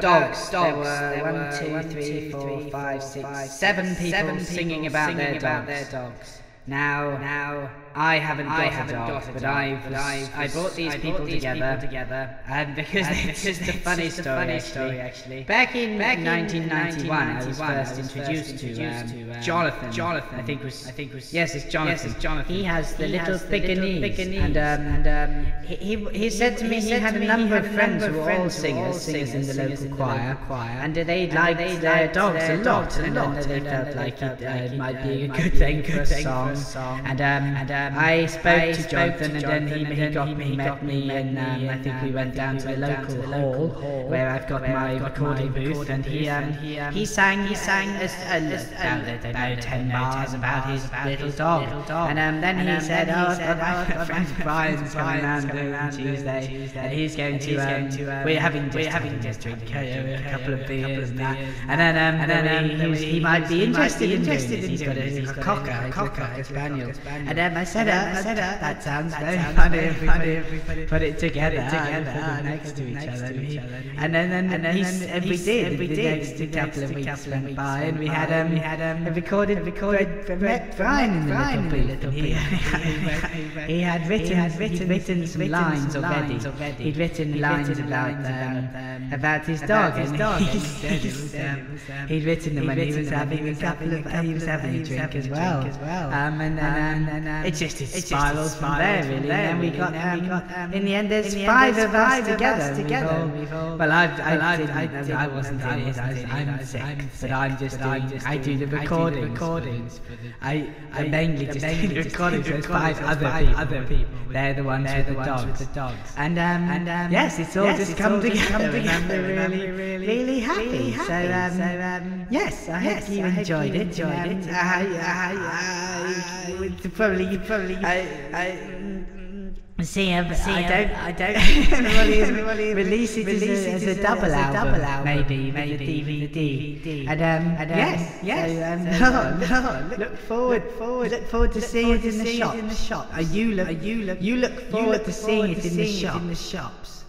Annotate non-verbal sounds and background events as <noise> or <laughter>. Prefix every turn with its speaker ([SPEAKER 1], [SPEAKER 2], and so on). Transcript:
[SPEAKER 1] dogs. There were one, two, three, four, five, six, seven people singing about their dogs. Now, now, I haven't got a dog, but I've, I brought these people together, together, and because it's just a funny story, actually. Back in 1991, I was first introduced to um, Jonathan. Jonathan, I think was, I think was, yes, it's Jonathan. Yes, it's Jonathan. He has the little Pekingese, and um, and um, he, he, he said to me he had a number of friends who were all singers, singers in the local choir, and they liked their dogs a lot, and they felt like it uh, might be a good thing for a song. And um, and um, I spoke to Jonathan, and then he, he got me, met me, and um, I think we went down to the local hall where I've got my recording booth, and he um, he sang he sang a, a, about I don't know ten bars about his little dog, and um, then he said, "Oh, my friend Brian's coming round on Tuesday, and he's going to um, we're having we're having just drink a couple of beers and that, and then um, and then he, he might be interested in doing this. He's got a, a cocker, a cocker, a spaniel, and um, I said, I said, that sounds very funny if we put it, put it together, together, and next to each other, and then and then and we did, we did. The next couple of weeks went by, and we had um, we had um, recorded, recorded, met Brian in the little booth. He had written, had written, written some lines already. He'd written lines about um, about his dog, his dog. He'd written them when he was having a couple of, he was having a drink as well. Um, and then um, it just it spiraled from there really. And then we got, um, in the end, there's five of us together. Together. Well, I, I, I, I wasn't in it. I'm sick, but I'm just doing. I do the recordings. Recordings. I, I mainly just do the recordings. There's five other people. They're the ones with the dogs. And um, yes, it's all just come together. And I'm really, really, really happy. So um, yes, I hope you enjoyed it. Enjoyed it. I, I, I, probably, probably, I, I. See, um, see, I don't, I don't <laughs> <laughs> release it as a, as a double album, maybe, maybe DVD. And um, and um, yes, yes. So, um, no, no. Look forward, forward, look forward to seeing it in the shops. Are you look, are you look, you look forward to seeing it in the shops.